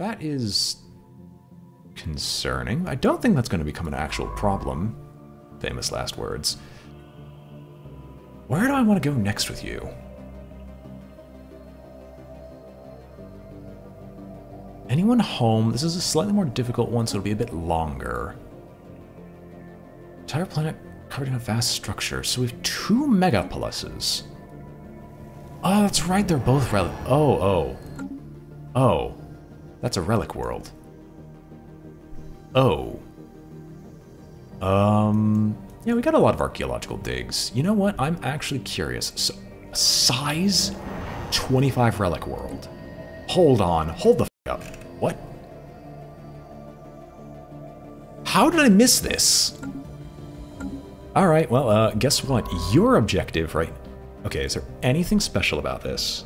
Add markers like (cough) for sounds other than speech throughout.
That is concerning. I don't think that's going to become an actual problem. Famous last words. Where do I want to go next with you? Anyone home? This is a slightly more difficult one, so it'll be a bit longer. Entire planet covered in a vast structure, so we have two megapoluses. Oh, that's right, they're both relic. Oh, oh. Oh. That's a relic world. Oh. Um, yeah, we got a lot of archaeological digs. You know what? I'm actually curious. So, size 25 relic world. Hold on. Hold the f up. What? How did I miss this? All right, well, uh, guess what? Your objective, right? Okay, is there anything special about this?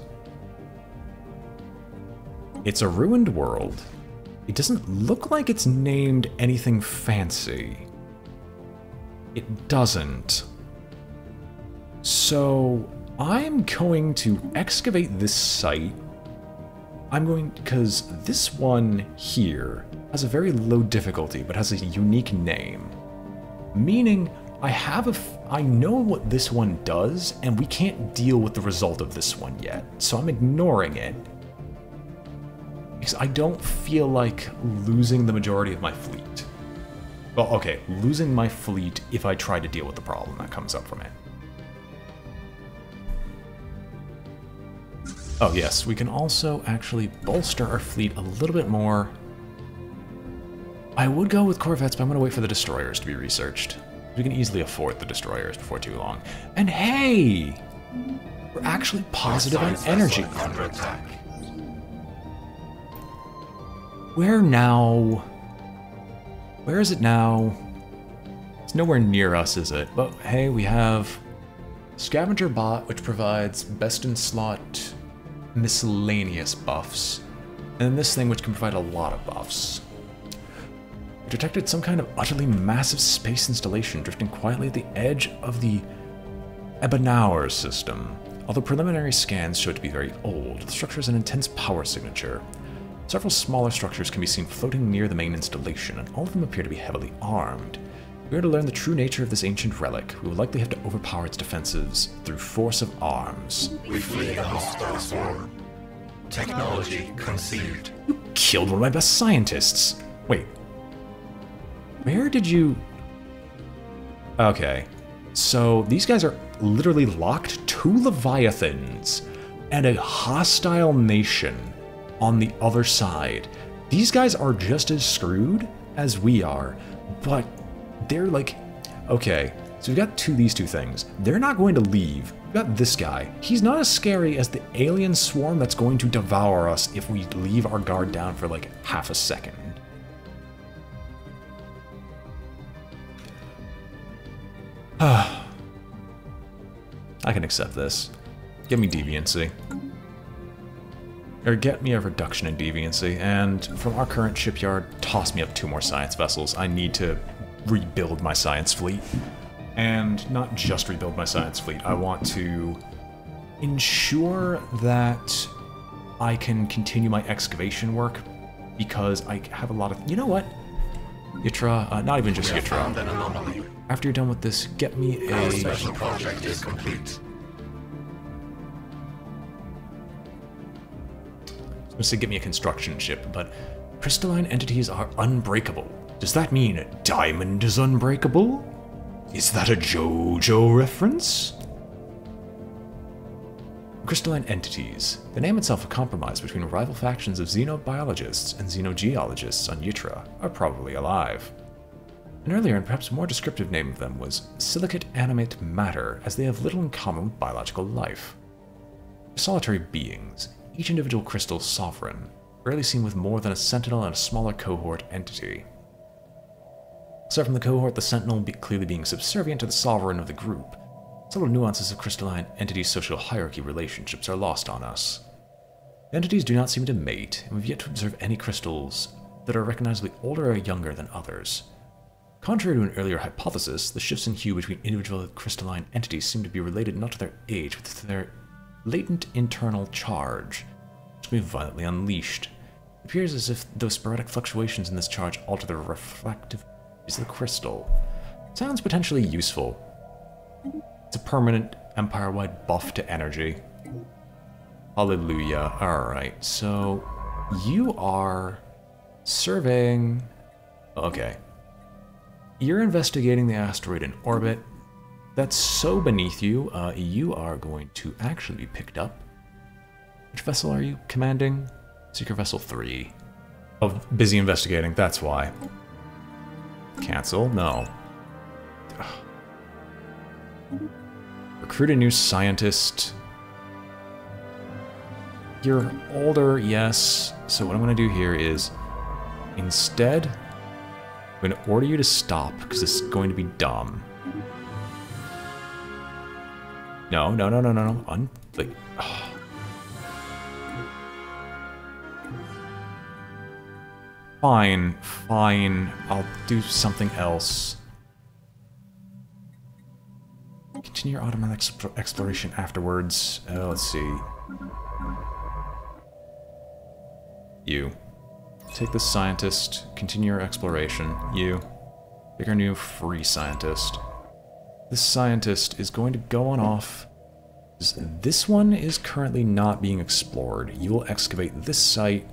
It's a ruined world. It doesn't look like it's named anything fancy. It doesn't. So, I'm going to excavate this site. I'm going, because this one here has a very low difficulty, but has a unique name. Meaning, I have a, I know what this one does, and we can't deal with the result of this one yet, so I'm ignoring it. Because I don't feel like losing the majority of my fleet. Well, okay, losing my fleet if I try to deal with the problem that comes up from it. Oh yes, we can also actually bolster our fleet a little bit more. I would go with corvettes, but I'm going to wait for the destroyers to be researched. We can easily afford the destroyers before too long. And hey! We're actually positive on energy. Under attack. Where now? Where is it now? It's nowhere near us, is it? But hey, we have Scavenger Bot, which provides best in slot miscellaneous buffs. And then this thing, which can provide a lot of buffs. We detected some kind of utterly massive space installation drifting quietly at the edge of the Ebenauer system. Although preliminary scans show it to be very old, the structure has an intense power signature. Several smaller structures can be seen floating near the main installation, and all of them appear to be heavily armed. If we are to learn the true nature of this ancient relic, we will likely have to overpower its defenses through force of arms. We flee the hostile swarm. Technology conceived. You killed one of my best scientists! Wait, where did you... Okay. So these guys are literally locked to Leviathans and a hostile nation on the other side. These guys are just as screwed as we are, but they're like... Okay, so we've got two these two things. They're not going to leave. We've got this guy. He's not as scary as the alien swarm that's going to devour us if we leave our guard down for like half a second. (sighs) I can accept this. Give me deviancy. Or get me a reduction in deviancy, and from our current shipyard, toss me up two more science vessels. I need to rebuild my science fleet. And not just rebuild my science fleet, I want to ensure that I can continue my excavation work because I have a lot of... You know what? Ytra, uh, not even just Ytra. After you're done with this, get me a... Our special project is complete. Was to get me a construction ship, but crystalline entities are unbreakable. Does that mean diamond is unbreakable? Is that a JoJo reference? Crystalline entities. The name itself a compromise between rival factions of xenobiologists and xenogeologists on Ytra are probably alive. An earlier and perhaps more descriptive name of them was silicate animate matter, as they have little in common with biological life. Solitary beings, each individual crystal sovereign, rarely seen with more than a sentinel and a smaller cohort entity. Aside from the cohort, the sentinel be clearly being subservient to the sovereign of the group, subtle nuances of crystalline entity social hierarchy relationships are lost on us. Entities do not seem to mate, and we've yet to observe any crystals that are recognizably older or younger than others. Contrary to an earlier hypothesis, the shifts in hue between individual crystalline entities seem to be related not to their age, but to their latent internal charge, which can be violently unleashed. It appears as if those sporadic fluctuations in this charge alter the reflective is the crystal. Sounds potentially useful. It's a permanent empire-wide buff to energy. Hallelujah. Alright, so you are surveying... Okay. You're investigating the asteroid in orbit. That's so beneath you, uh, you are going to actually be picked up. Which vessel are you commanding? Secret Vessel 3. Oh, busy investigating, that's why. Cancel? No. Recruit a new scientist. You're older, yes. So what I'm going to do here is, instead, I'm going to order you to stop, because this is going to be dumb. No, no, no, no, no, no. Un like, oh. (sighs) Fine, fine. I'll do something else. Continue your automatic exploration afterwards. Uh, let's see. You. Take the scientist. Continue your exploration. You. Pick our new free scientist. This scientist is going to go on off. This one is currently not being explored. You will excavate this site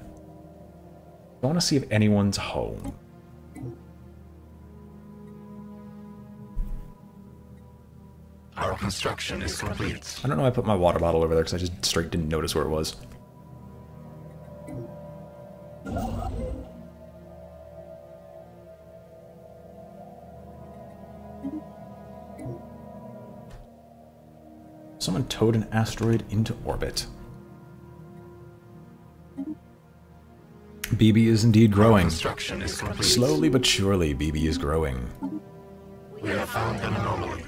I want to see if anyone's home. Our construction is complete. I don't know I put my water bottle over there because I just straight didn't notice where it was. Someone towed an asteroid into orbit. BB is indeed growing. Construction is complete. Slowly but surely, BB is growing. We have found an anomaly.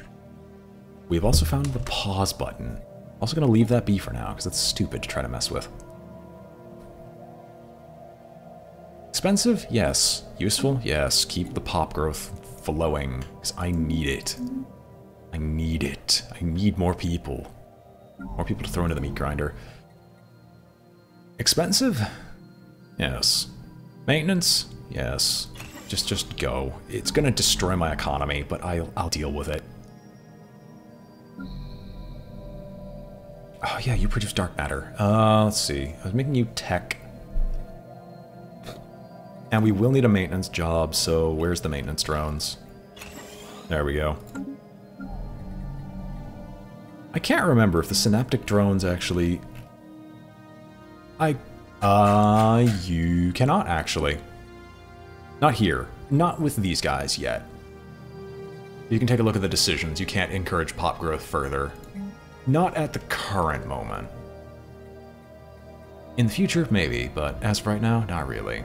We've also found the pause button. Also gonna leave that be for now, because it's stupid to try to mess with. Expensive? Yes. Useful? Yes. Keep the pop growth flowing, because I need it. I need it. I need more people. More people to throw into the meat grinder. Expensive? Yes. Maintenance? Yes. Just just go. It's gonna destroy my economy, but I'll, I'll deal with it. Oh yeah, you produce dark matter. Uh, let's see. I was making you tech. And we will need a maintenance job, so where's the maintenance drones? There we go. I can't remember if the synaptic drones actually... I uh, you cannot actually. Not here. Not with these guys yet. You can take a look at the decisions. You can't encourage pop growth further. Not at the current moment. In the future, maybe, but as of right now, not really.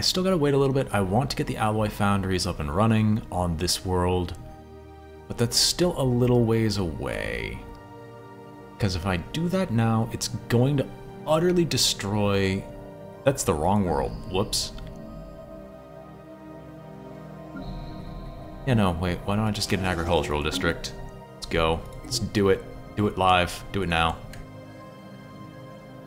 I still gotta wait a little bit. I want to get the alloy foundries up and running on this world, but that's still a little ways away. Because if I do that now, it's going to utterly destroy... That's the wrong world. Whoops. Yeah, no, wait, why don't I just get an agricultural district? Let's go. Let's do it. Do it live. Do it now.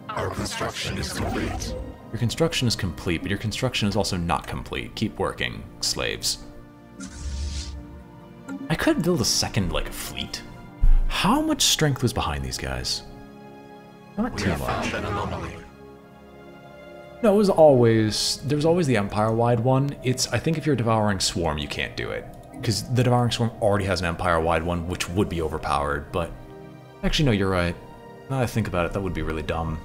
Our construction is complete. Your construction is complete, but your construction is also not complete. Keep working, slaves. I could build a second, like, fleet. How much strength was behind these guys? Not too much. found an anomaly. No, it was always there was always the empire-wide one. It's I think if you're devouring swarm, you can't do it because the devouring swarm already has an empire-wide one, which would be overpowered. But actually, no, you're right. Now that I think about it, that would be really dumb.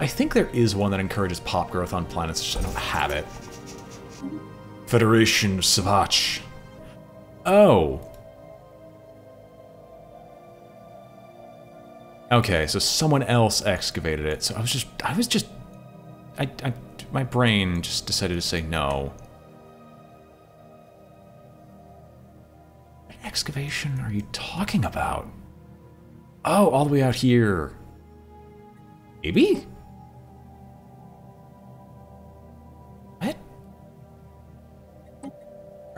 I think there is one that encourages pop growth on planets, just I don't have it. Federation Savach. Oh. Okay, so someone else excavated it. So I was just, I was just, I, I, my brain just decided to say no. What excavation are you talking about? Oh, all the way out here. Maybe?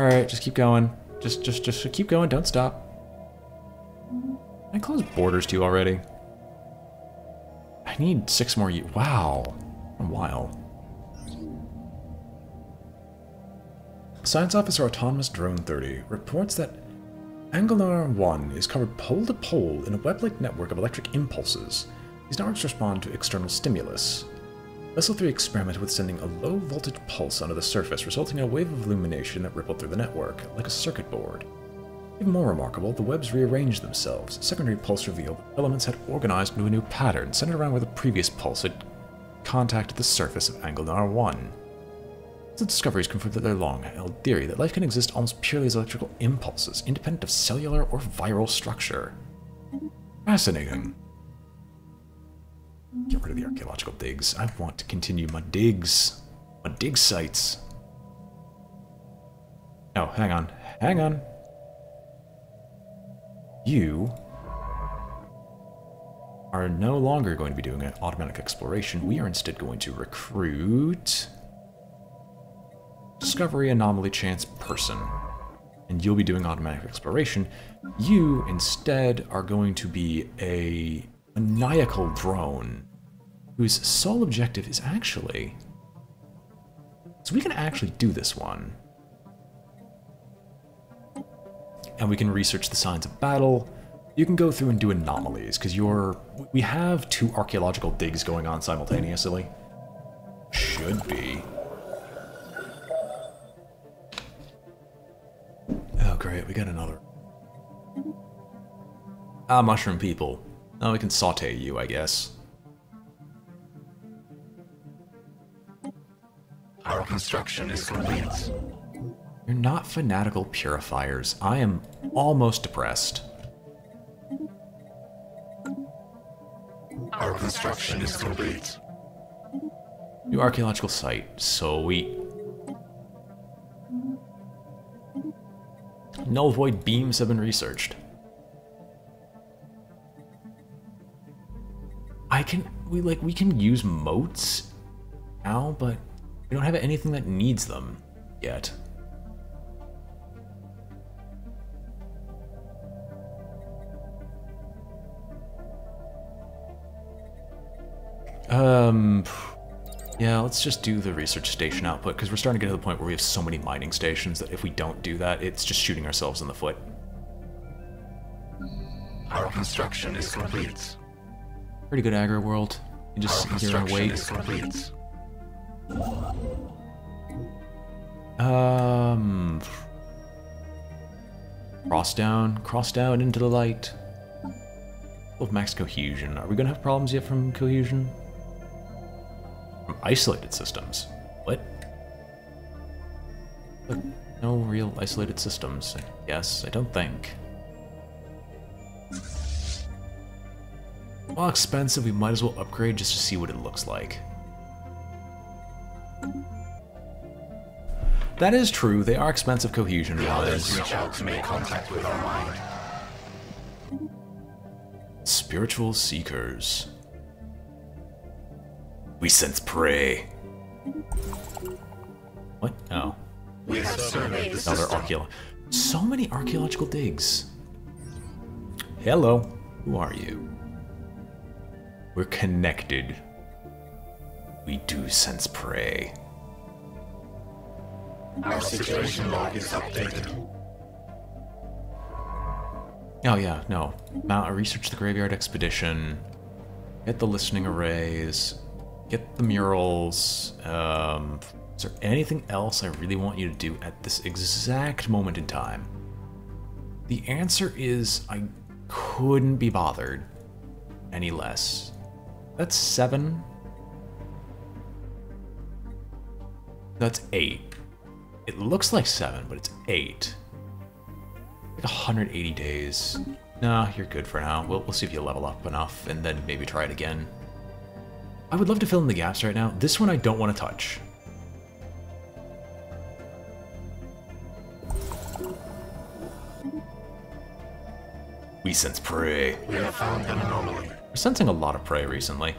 Alright, just keep going. Just, just, just keep going, don't stop. I closed borders to you already? I need six more years. Wow. A while. Science Officer Autonomous Drone 30 reports that Angular 1 is covered pole to pole in a web-like network of electric impulses. These networks respond to external stimulus. Vessel 3 experimented with sending a low voltage pulse onto the surface, resulting in a wave of illumination that rippled through the network, like a circuit board. Even more remarkable, the webs rearranged themselves. Secondary pulse revealed that elements had organized into a new pattern, centered around where the previous pulse had contacted the surface of Angular 1. The discoveries confirm that their long-held theory that life can exist almost purely as electrical impulses, independent of cellular or viral structure. Fascinating. Get rid of the archaeological digs. I want to continue my digs. My dig sites. Oh, hang on. Hang on. You are no longer going to be doing an automatic exploration. We are instead going to recruit discovery anomaly chance person. And you'll be doing automatic exploration. You instead are going to be a maniacal drone whose sole objective is actually... So we can actually do this one. And we can research the signs of battle. You can go through and do anomalies, because you're... We have two archaeological digs going on simultaneously. Should be. Oh, great, we got another. Ah, mushroom people. Now we can saute you, I guess. Our construction is complete. You're not fanatical purifiers. I am almost depressed. Our construction is complete. New archaeological site. So sweet. Null void beams have been researched. I can we like we can use moats now, but we don't have anything that needs them yet. Um, yeah, let's just do the research station output, because we're starting to get to the point where we have so many mining stations that if we don't do that, it's just shooting ourselves in the foot. Our construction is complete. Pretty good aggro world. You just sit here and wait. Um... Cross down, cross down into the light. With max cohesion. Are we gonna have problems yet from cohesion? From isolated systems? What? Look, no real isolated systems. Yes. I don't think. While expensive, we might as well upgrade just to see what it looks like. That is true, they are expensive cohesion Others wise. reach out to make contact with our mind. Spiritual seekers. We sense prey. What? Oh. We have surveyed the Another system. So many archaeological digs. Hello. Who are you? We're connected. We do sense prey. Our situation log is updated. Oh yeah, no. Mount research the graveyard expedition. Get the listening arrays. Get the murals. Um, is there anything else I really want you to do at this exact moment in time? The answer is I couldn't be bothered any less. That's seven. That's eight. It looks like seven, but it's eight. Like 180 days. Nah, you're good for now. We'll, we'll see if you level up enough, and then maybe try it again. I would love to fill in the gaps right now. This one I don't want to touch. We sense prey. We have found an anomaly. We're sensing a lot of prey recently.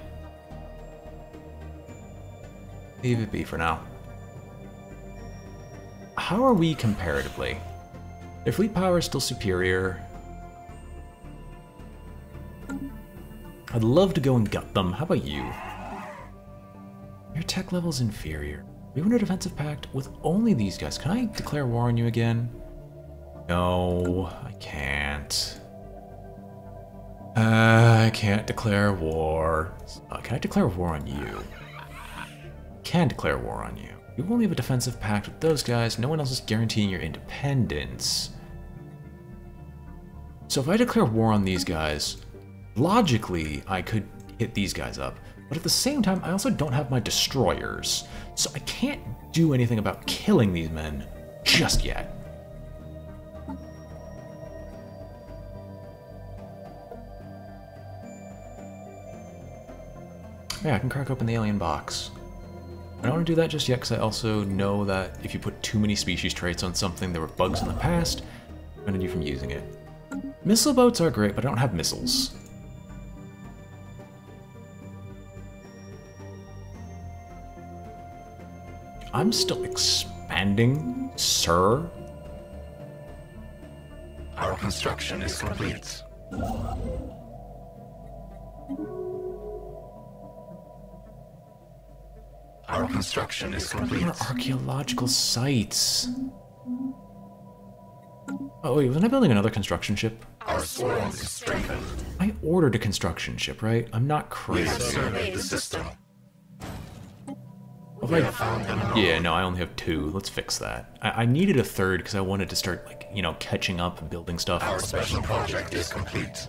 Leave it be for now. how are we comparatively? Their fleet power is still superior. I'd love to go and gut them. How about you? Your tech level's inferior. We want a defensive pact with only these guys. Can I declare war on you again? No, I can't. Uh, I can't declare war. Uh, can I declare war on you? Can declare war on you. You only have a defensive pact with those guys. No one else is guaranteeing your independence. So if I declare war on these guys, logically I could hit these guys up. But at the same time, I also don't have my destroyers. So I can't do anything about killing these men just yet. Yeah, I can crack open the alien box. I don't want to do that just yet because I also know that if you put too many species traits on something, there were bugs in the past, prevented you from using it. Missile boats are great, but I don't have missiles. I'm still expanding, sir. Our construction is complete. Our construction is complete. Archaeological sites. Oh wait, wasn't I building another construction ship? Our swarm is strengthened. I ordered a construction ship, right? I'm not crazy. We have surveyed the system. If We I- have found an yeah, no, I only have two. Let's fix that. I, I needed a third because I wanted to start, like, you know, catching up and building stuff. Our special project is complete.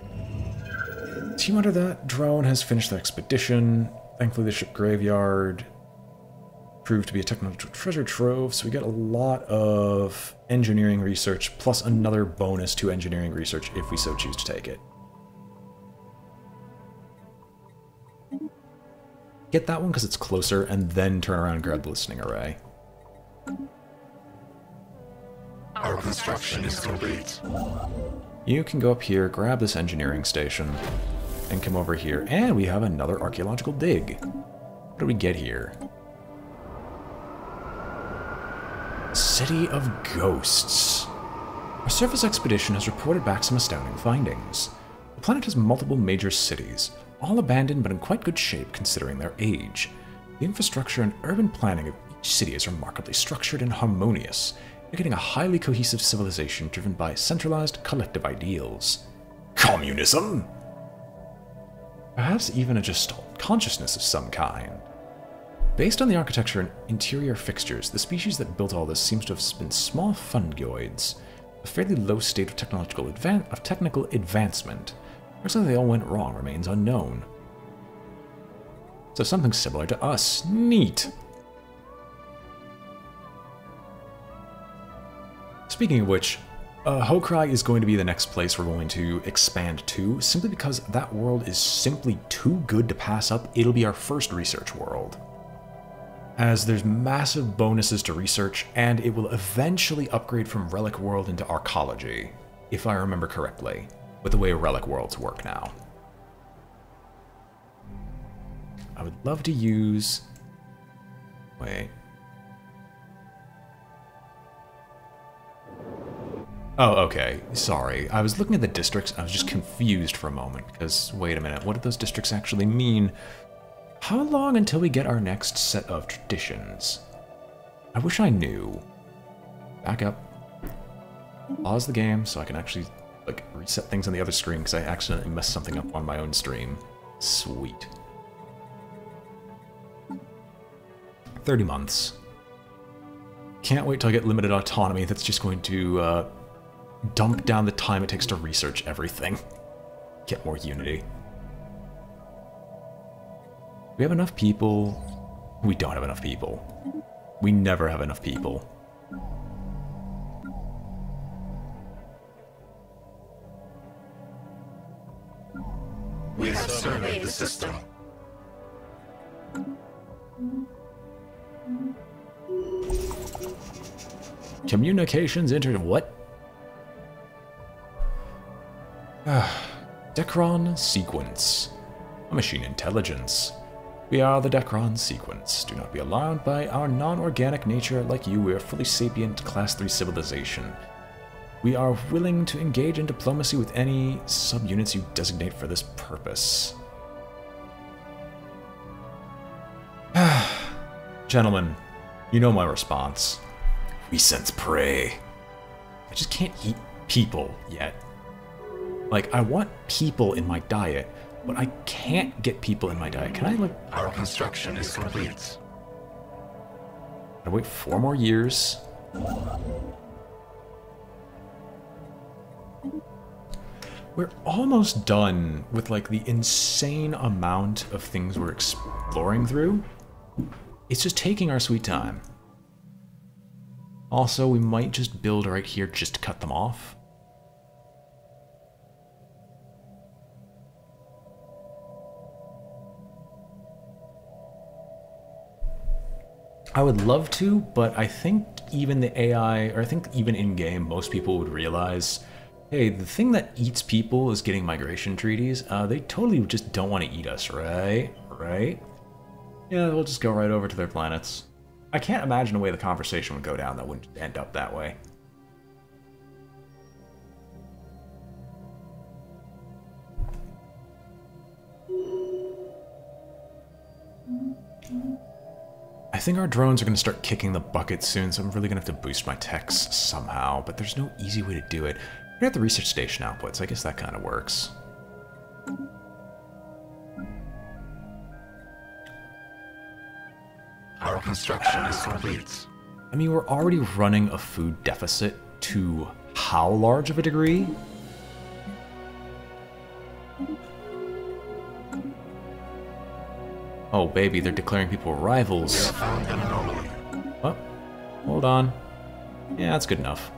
Team under that drone has finished the expedition. Thankfully, the ship graveyard proved to be a technological treasure trove, so we get a lot of engineering research, plus another bonus to engineering research if we so choose to take it. Get that one because it's closer, and then turn around and grab the listening array. Our construction is complete. You can go up here, grab this engineering station, and come over here. And we have another archaeological dig. What do we get here? City of Ghosts. A surface expedition has reported back some astounding findings. The planet has multiple major cities, all abandoned but in quite good shape considering their age. The infrastructure and urban planning of each city is remarkably structured and harmonious, indicating a highly cohesive civilization driven by centralized collective ideals. Communism? Perhaps even a gestalt consciousness of some kind. Based on the architecture and interior fixtures, the species that built all this seems to have been small fungoids, a fairly low state of technological advan- of technical advancement. Like they all went wrong remains unknown. So something similar to us. Neat. Speaking of which, uh, Hokrai is going to be the next place we're going to expand to, simply because that world is simply too good to pass up. It'll be our first research world. As there's massive bonuses to research, and it will eventually upgrade from Relic World into Arcology, if I remember correctly, with the way Relic Worlds work now. I would love to use. Wait. Oh, okay. Sorry. I was looking at the districts. I was just confused for a moment because, wait a minute, what do those districts actually mean? How long until we get our next set of traditions? I wish I knew. Back up. Pause the game so I can actually like reset things on the other screen because I accidentally messed something up on my own stream. Sweet. 30 months. Can't wait till I get limited autonomy that's just going to uh, dump down the time it takes to research everything. Get more unity. We have enough people. We don't have enough people. We never have enough people. We have surveyed the system. Communications entered what? Ah, Decron sequence. A machine intelligence. We are the Decron sequence. Do not be alarmed by our non-organic nature. Like you, we are fully sapient Class 3 civilization. We are willing to engage in diplomacy with any subunits you designate for this purpose. (sighs) Gentlemen, you know my response. We sense prey. I just can't eat people yet. Like, I want people in my diet, but I can't get people in my diet. Can I, like, Our construction is complete. I wait four more years? We're almost done with, like, the insane amount of things we're exploring through. It's just taking our sweet time. Also, we might just build right here just to cut them off. I would love to, but I think even the AI, or I think even in game, most people would realize hey, the thing that eats people is getting migration treaties. Uh, they totally just don't want to eat us, right? Right? Yeah, we'll just go right over to their planets. I can't imagine a way the conversation would go down that wouldn't end up that way. Think our drones are going to start kicking the bucket soon, so I'm really going to have to boost my techs somehow, but there's no easy way to do it. We have the research station outputs, I guess that kind of works. Our construction is complete. I mean, we're already running a food deficit to how large of a degree? Oh, baby, they're declaring people rivals. Found an anomaly. Oh, hold on. Yeah, that's good enough.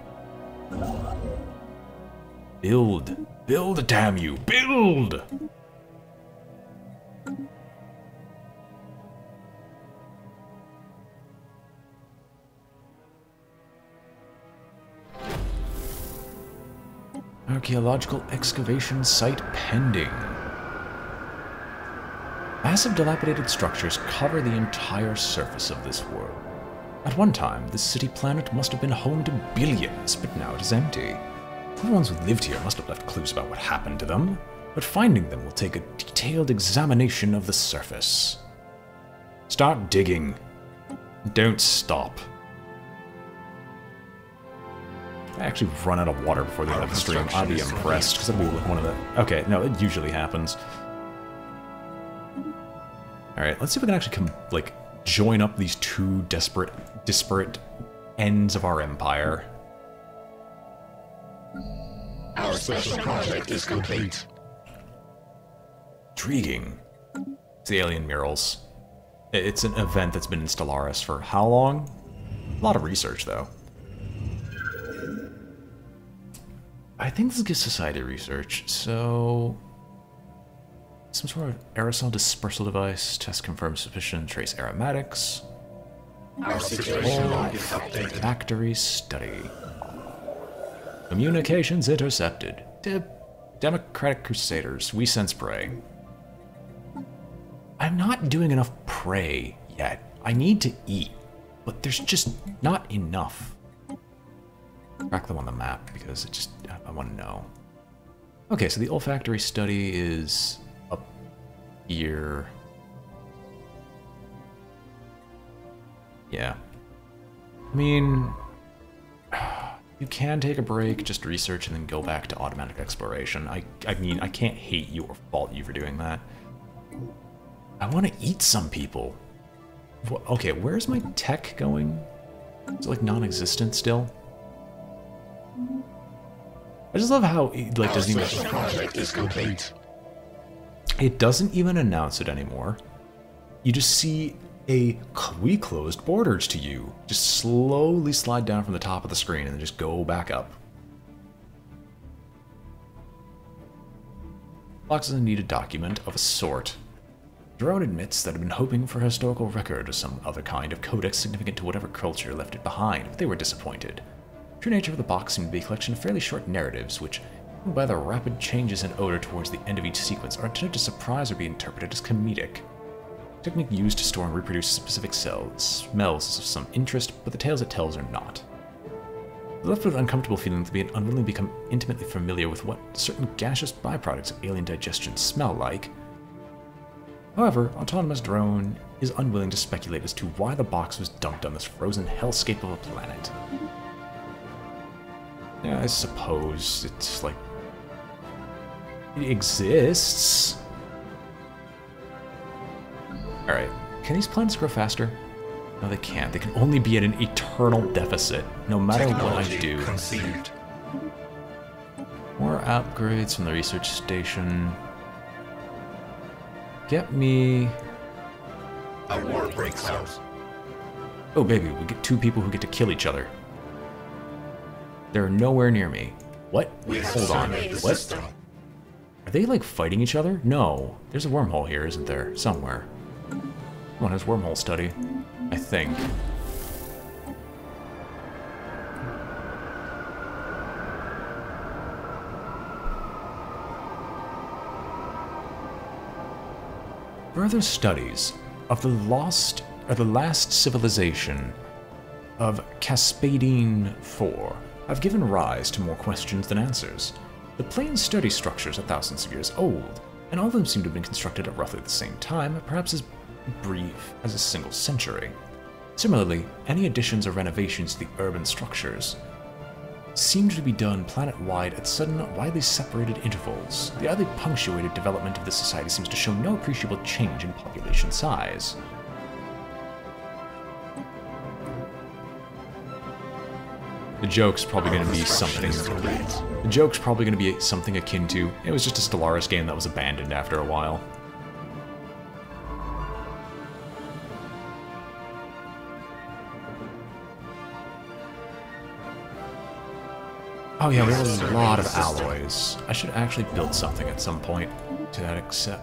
Build. Build, damn you. Build! Archaeological excavation site pending. Massive dilapidated structures cover the entire surface of this world. At one time, this city planet must have been home to billions, but now it is empty. The ones who lived here must have left clues about what happened to them, but finding them will take a detailed examination of the surface. Start digging. Don't stop. I actually run out of water before the end of the stream. I'd be impressed, because that'd be one of the... Okay, no, it usually happens. Alright, let's see if we can actually, come, like, join up these two desperate, disparate ends of our empire. Our special project is complete. Intriguing. It's the alien murals. It's an event that's been in Stellaris for how long? A lot of research, though. I think this is good society research, so... Some sort of aerosol dispersal device, test confirm suspicion, trace aromatics, Our situation log is updated. factory study. Communications intercepted. De- Democratic Crusaders, we sense prey. I'm not doing enough prey yet. I need to eat, but there's just not enough. Track them on the map because it just I, I want to know. Okay, so the olfactory study is up here. Yeah. I mean, (sighs) you can take a break, just research, and then go back to automatic exploration. I, I mean, I can't hate you or fault you for doing that. I want to eat some people. Wha- Okay, where's my tech going? Is it like non-existent still? I just love how like Our doesn't even special project is complete. It doesn't even announce it anymore. You just see a we closed borders to you. Just slowly slide down from the top of the screen and then just go back up. Fox is a document of a sort. Drone admits that had been hoping for a historical record or some other kind of codex significant to whatever culture left it behind, but they were disappointed. True nature of the box seemed to be a collection of fairly short narratives, which, by the rapid changes in odor towards the end of each sequence, are intended to surprise or be interpreted as comedic. technique used to store and reproduce specific cells. Smells of some interest, but the tales it tells are not. Left with uncomfortable feelings, being unwilling to become intimately familiar with what certain gaseous byproducts of alien digestion smell like. However, Autonomous Drone is unwilling to speculate as to why the box was dumped on this frozen hellscape of a planet. Yeah, I suppose it's like... It exists. Alright, can these planets grow faster? No, they can't. They can only be at an eternal deficit, no matter what I do. conceived. More upgrades from the research station. Get me... A war breaks out. Oh, baby, we get two people who get to kill each other. They're nowhere near me. What? We Hold on. What? system. Are they, like, fighting each other? No. There's a wormhole here, isn't there? Somewhere. One has wormhole study. I think. Further studies of the lost or the last civilization of Caspadine IV have given rise to more questions than answers. The plain sturdy structures are thousands of years old, and all of them seem to have been constructed at roughly the same time, perhaps as brief as a single century. Similarly, any additions or renovations to the urban structures seem to be done planet-wide at sudden, widely separated intervals. The oddly punctuated development of this society seems to show no appreciable change in population size. The joke's probably going to be something. The joke's probably going to be something akin to it was just a Stellaris game that was abandoned after a while. Oh yeah, we have a lot of alloys. I should actually build something at some point to that accept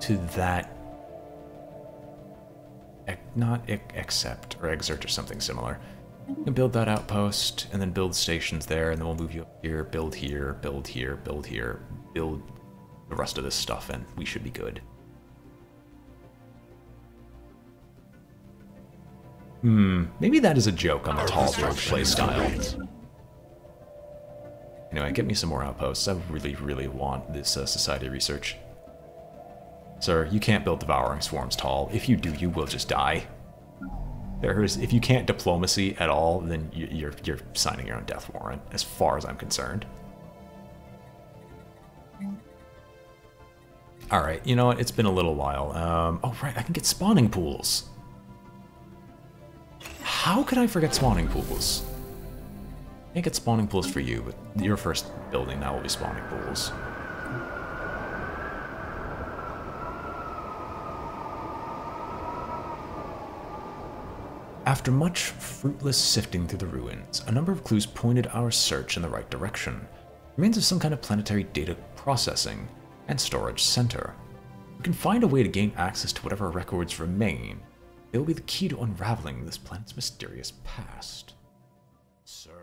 to that not accept or exert or something similar. Build that outpost and then build stations there, and then we'll move you up here, build here, build here, build here, build the rest of this stuff, and we should be good. Hmm, maybe that is a joke on the tall build playstyle. Anyway, get me some more outposts. I really, really want this uh, society research. Sir, you can't build devouring swarms tall. If you do, you will just die. There is, if you can't diplomacy at all, then you, you're you're signing your own death warrant, as far as I'm concerned. All right, you know what? It's been a little while. Um, oh right, I can get spawning pools. How could I forget spawning pools? I can't get spawning pools for you, but your first building now will be spawning pools. After much fruitless sifting through the ruins, a number of clues pointed our search in the right direction. Remains of some kind of planetary data processing and storage center. We can find a way to gain access to whatever records remain. They will be the key to unraveling this planet's mysterious past. Sir.